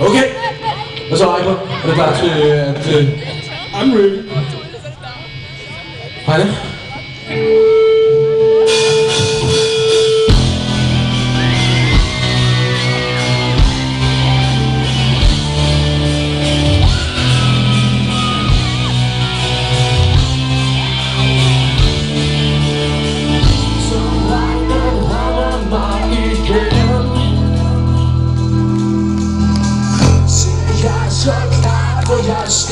Okay. Hvad så, Ejko? Er du klar til at... I'm ready. Hej. sucks, I will just